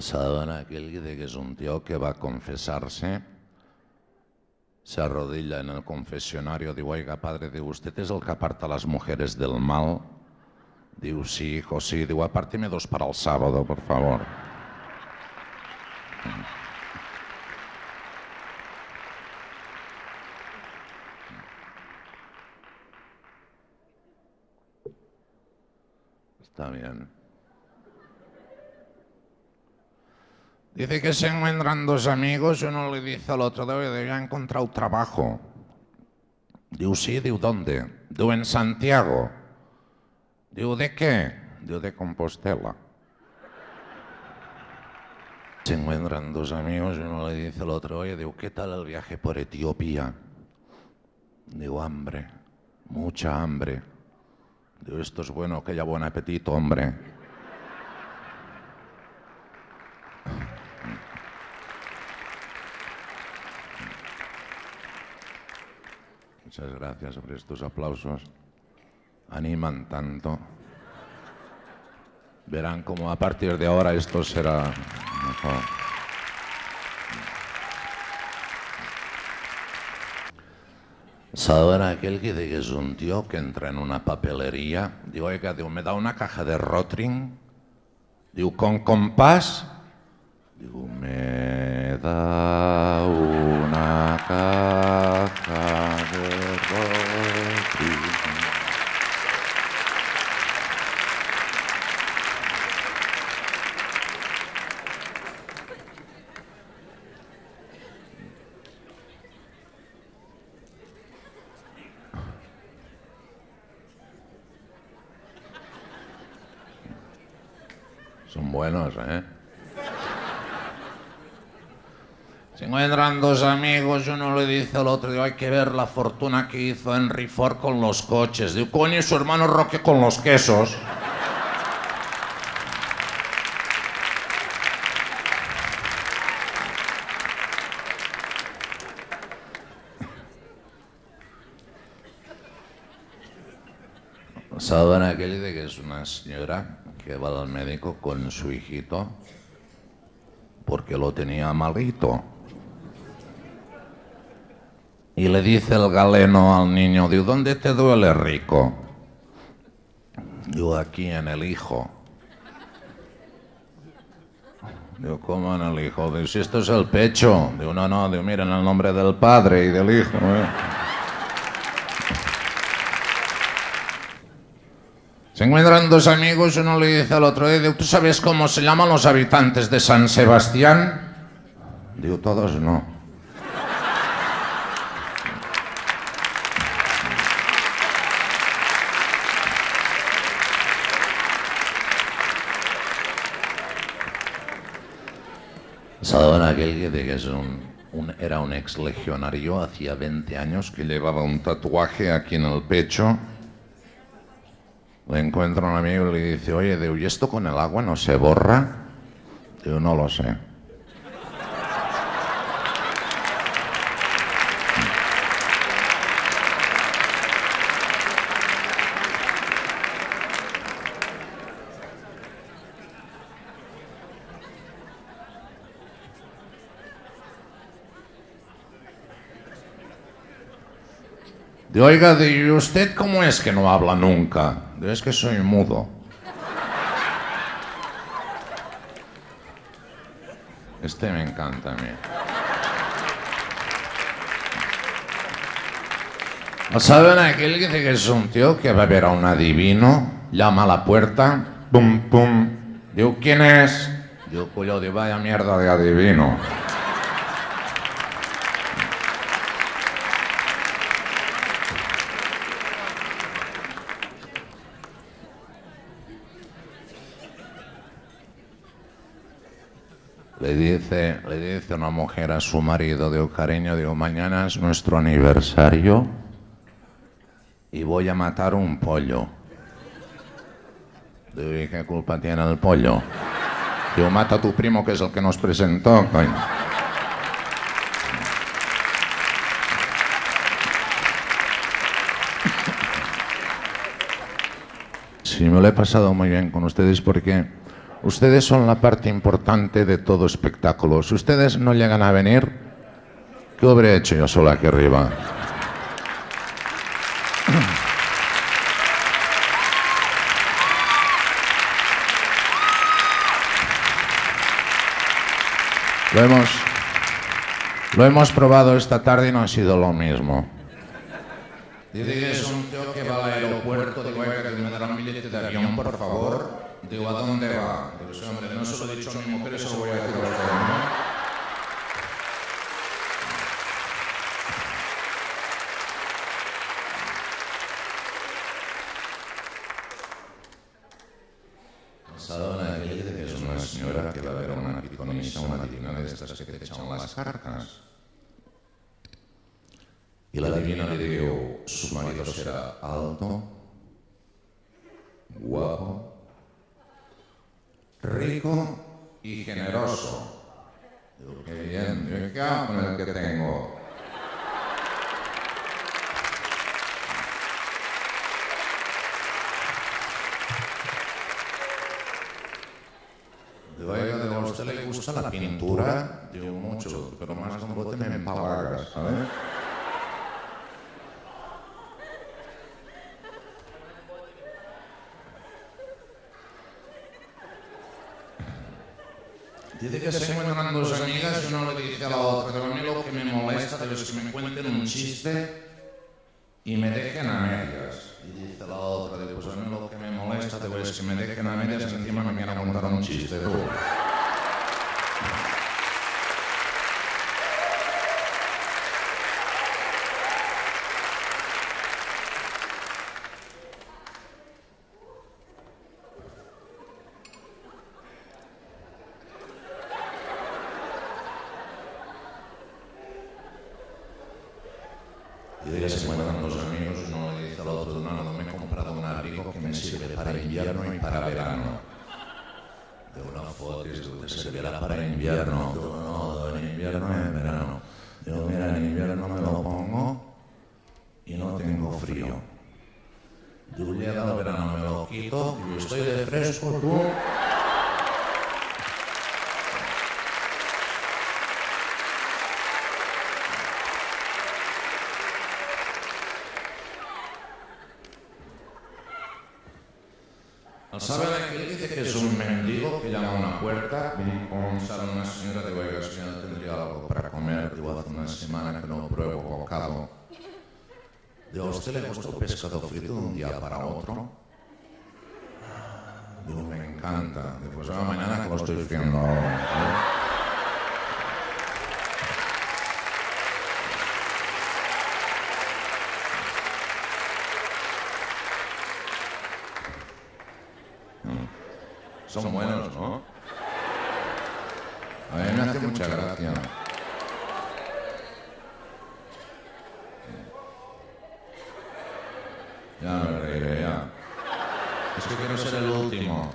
Saben aquell que és un tio que va a confesarse, se arrodilla en el confesionario, diu, oiga, padre, diu, usted es el que aparta a las mujeres del mal. Diu, sí, hijo, sí. Diu, apárteme dos para el sábado, por favor. Está bien. Dice que se encuentran dos amigos y uno le dice al otro, debe ya encontrado trabajo. Digo, sí, digo, ¿dónde? Digo, en Santiago. Digo, ¿de qué? Digo, de Compostela. Se encuentran dos amigos y uno le dice al otro, oye, digo, ¿qué tal el viaje por Etiopía? Digo, hambre, mucha hambre. Digo, esto es bueno, que haya buen apetito, hombre. Muchas gracias por estos aplausos. Animan tanto. Verán cómo a partir de ahora esto será mejor. ¿Saben aquel que dice que es un tío que entra en una papelería? Digo, oiga, digo, ¿me da una caja de Rotring? Digo, ¿con compás? Digo, me da una caja Son buenos, ¿eh? Se encuentran dos amigos y uno le dice al otro, digo, hay que ver la fortuna que hizo Henry Ford con los coches. Digo, coño, y su hermano Roque con los quesos. ¿Saben aquel de que es una señora que va al médico con su hijito porque lo tenía malito? Y le dice el galeno al niño, digo, ¿dónde te duele rico? Digo, aquí en el hijo. Digo, ¿cómo en el hijo? Digo, si esto es el pecho. Digo, no, no, digo, mira, en el nombre del padre y del hijo. ¿eh? Encuentran dos amigos, uno le dice al otro, "Eh, ¿tú sabes cómo se llaman los habitantes de San Sebastián? Digo, todos no. ¿Saben aquel que que es un, un- era un ex legionario hacía 20 años que llevaba un tatuaje aquí en el pecho? Le encuentra un amigo y le dice, oye, ¿y esto con el agua no se borra? Digo, no lo sé. Digo, oiga, ¿y usted cómo es que no habla nunca? Digo, es que soy mudo. Este me encanta a mí. ¿No ¿Saben aquel que dice que es un tío que va a ver a un adivino, llama a la puerta, pum, pum, digo, ¿quién es? Digo, cuyo digo, vaya mierda de adivino. Le dice, le dice una mujer a su marido, digo, cariño, digo, mañana es nuestro aniversario y voy a matar un pollo. Digo, ¿y qué culpa tiene el pollo? Digo, mata a tu primo que es el que nos presentó, coño. Sí, me lo he pasado muy bien con ustedes porque Ustedes son la parte importante de todo espectáculo. Si ustedes no llegan a venir, ¿qué habré hecho yo solo aquí arriba? Lo hemos, lo hemos probado esta tarde y no ha sido lo mismo. Dice que es un tío que va al aeropuerto, digo, que me dará un billete de avión, por favor. Digo, ¿a dónde va? Digo, sí, hombre, no se lo he dicho a mi mujer, eso lo voy a decir a usted, ¿no? En aquella que es una señora que va a ver una pitonisa, una divina de estas que te echan las cartas. Y la divina le dijo, su marido será alto, guapo, rico y generoso. Digo, qué bien, digo, ¿qué el que tengo? Digo, oiga, ¿a usted le gusta la pintura? Digo, mucho, pero más de un bote me ¿sabes? Dice que se encuentran dos amigas y una le dice a la otra, pero a mí lo que me molesta es que me cuenten un chiste y me dejen a medias. Y dice la otra, pues a mí lo que me molesta es que me dejen a medias encima me quieran contar un chiste. Tú. De se encuentran dos amigos, uno le dice al otro, no, no, me he comprado un abrigo que me sirve para invierno y para verano. De una foto dice, ¿te servirá para invierno? Digo, no, en invierno y en verano. Digo, mira, en invierno me lo pongo y no tengo frío. Digo, llega el verano, me lo quito y estoy de fresco, tú. ¿Sabe aquel dice que es un mendigo que llama a una Como sale una señora de oiga, señora, tendría algo para comer. Digo, hace una semana que no pruebo bocado. Digo, ¿a usted le gustó pescado frito de un día para otro? Digo, me encanta. Digo, pues mañana que lo estoy haciendo ahora. Son buenos, ¿no? A mí me hace mucha gracia. Ya me reiré, ya. Es que quiero ser el último.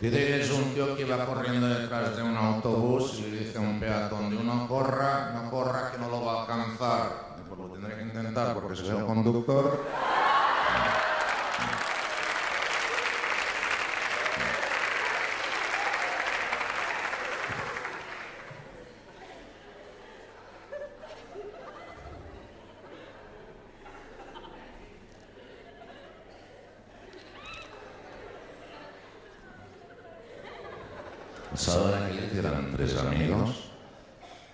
Dice que es un tío que va corriendo detrás de un autobús y le dice a un peatón, de uno corra, no corra que no lo va a alcanzar. Pues lo tendré que intentar porque soy el conductor. Saben que eran tres amigos,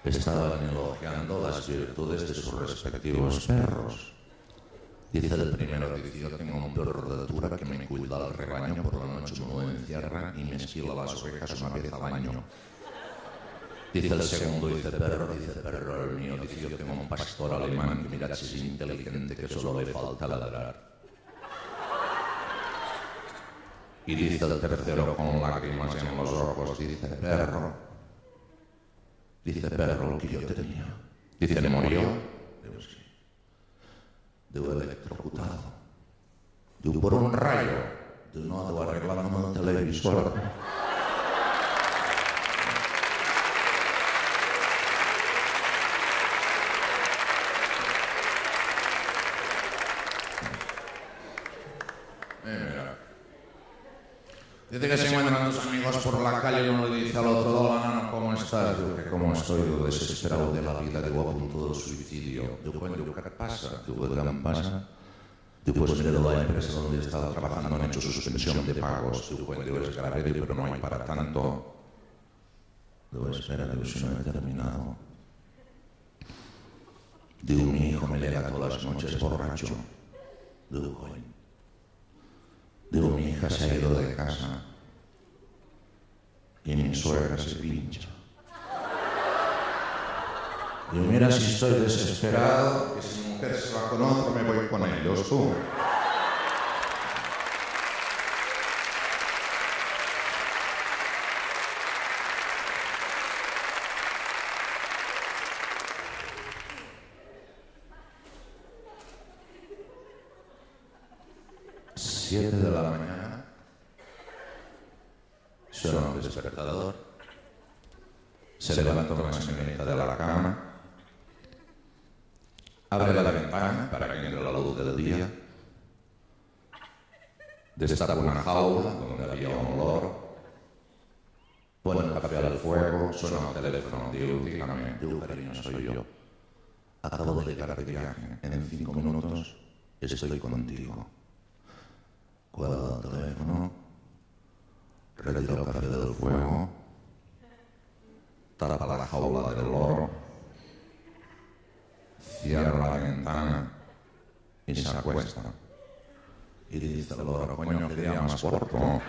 estaban elogiando las virtudes de sus respectivos perros. Dice el primero, dice, yo tengo un perro de altura que me cuida al rebaño, por la noche me lo encierra y me esquila las orejas una vez al año. Dice el segundo, dice perro, dice perro el mío, dice yo tengo un pastor alemán que mira si es inteligente, que solo le falta ladrar. Y dice el tercero con lágrimas en los ojos, dice, perro, dice, perro, lo que yo tenía. Dice, ¿le murió? Digo, sí. Digo, electrocutado. Digo, por un rayo. Digo, no, digo, arreglando el televisor. Dice que se encuentran dos amigos por la calle y uno le dice al otro, hola, nano, ¿cómo cómo estoy, desesperado de la vida, digo, a punto del suicidio. Digo, digo, ¿qué pasa? Digo, ¿qué me pasa? Digo, pues mire, la empresa donde he estado trabajando han hecho suspensión de pagos. Digo, digo, es grave, pero no hay para tanto. Digo, espera, digo, si no he terminado. Digo, mi hijo me llega todas las noches borracho. Digo, coño. Digo, mi hija se ha ido de casa y mi suegra se pincha. Digo, mira, si estoy desesperado, que si mi mujer se va con otro, me voy con ellos, tú. Siete de la mañana. Suena el despertador. Se levanta una señorita de la cama. Abre la ventana para que entre la luz del día. Destapa una jaula donde había un loro. Pone el café al fuego, suena el teléfono, digo, dígame, digo, cariño, soy yo. Acabo de llegar de viaje. En cinco minutos estoy contigo. Cuelga el teléfono, retira el café del fuego, tapa la jaula del loro, cierra la ventana y se acuesta. Y dice el loro, coño, que día más corto.